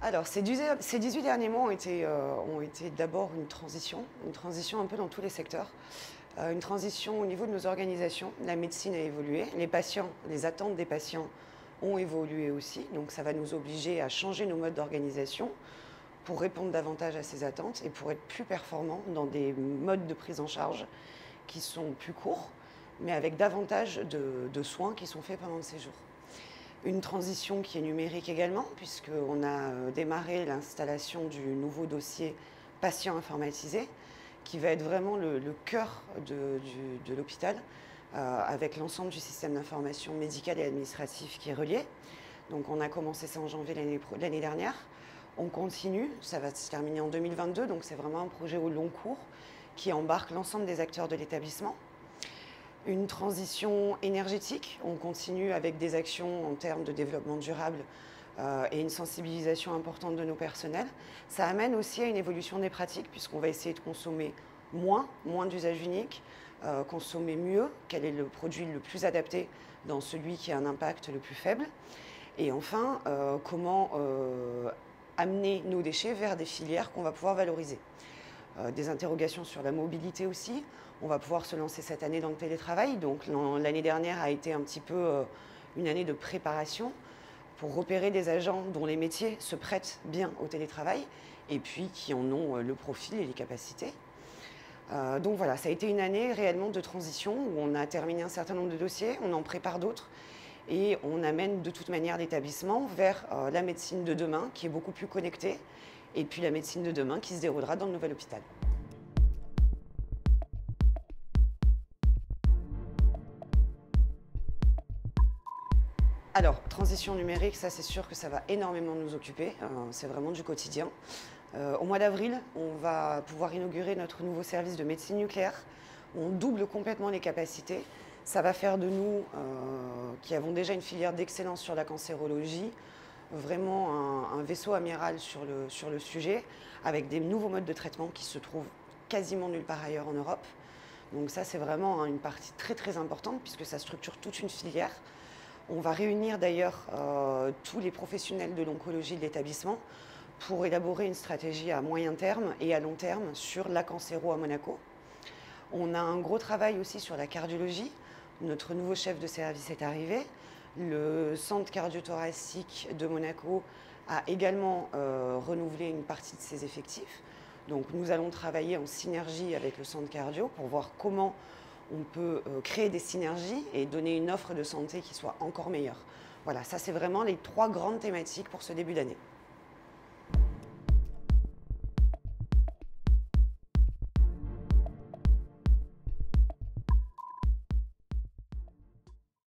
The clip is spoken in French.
Alors, ces 18 derniers mois ont été, euh, ont été d'abord une transition, une transition un peu dans tous les secteurs. Euh, une transition au niveau de nos organisations. La médecine a évolué, les patients, les attentes des patients ont évolué aussi. Donc, ça va nous obliger à changer nos modes d'organisation pour répondre davantage à ces attentes et pour être plus performants dans des modes de prise en charge qui sont plus courts, mais avec davantage de, de soins qui sont faits pendant le séjour. Une transition qui est numérique également, puisqu'on a euh, démarré l'installation du nouveau dossier patient informatisé, qui va être vraiment le, cœur de, l'hôpital, euh, avec l'ensemble du système d'information médicale et administratif qui est relié. Donc on a commencé ça en janvier l'année dernière. On continue, ça va se terminer en 2022, donc c'est vraiment un projet au long cours qui embarque l'ensemble des acteurs de l'établissement une transition énergétique. On continue avec des actions en termes de développement durable euh, et une sensibilisation importante de nos personnels. Ça amène aussi à une évolution des pratiques puisqu'on va essayer de consommer moins, moins d'usage unique, euh, consommer mieux, quel est le produit le plus adapté dans celui qui a un impact le plus faible. Et enfin, euh, comment amener nos déchets vers des filières qu'on va pouvoir valoriser. Euh, des interrogations sur la mobilité aussi. On va pouvoir se lancer cette année dans le télétravail. Donc l'année dernière a été un petit peu euh, une année de préparation pour repérer des agents dont les métiers se prêtent bien au télétravail et puis qui en ont euh, le profil et les capacités. donc voilà, ça a été une année réellement de transition où on a terminé un certain nombre de dossiers, on en prépare d'autres et on amène de toute manière l'établissement vers la médecine de demain qui est beaucoup plus connectée et puis la médecine de demain qui se déroulera dans le nouvel hôpital. Alors, transition numérique, ça c'est sûr que ça va énormément nous occuper, euh, c'est vraiment du quotidien. Euh, au mois d'avril, on va pouvoir inaugurer notre nouveau service de médecine nucléaire. On double complètement les capacités. Ça va faire de nous, euh, qui avons déjà une filière d'excellence sur la cancérologie, vraiment un, vaisseau amiral sur le, sur le sujet, avec des nouveaux modes de traitement qui se trouvent quasiment nulle part ailleurs en Europe. Donc ça, c'est vraiment une partie très très importante puisque ça structure toute une filière. On va réunir d'ailleurs euh, tous les professionnels de l'oncologie de l'établissement pour élaborer une stratégie à moyen terme et à long terme sur la cancéro à Monaco. On a un gros travail aussi sur la cardiologie. Notre nouveau chef de service est arrivé. Le centre cardiothoracique de Monaco a également euh, renouvelé une partie de ses effectifs. Donc nous allons travailler en synergie avec le centre cardio pour voir comment on peut euh, créer des synergies et donner une offre de santé qui soit encore meilleure. Voilà, ça c'est vraiment les trois grandes thématiques pour ce début d'année.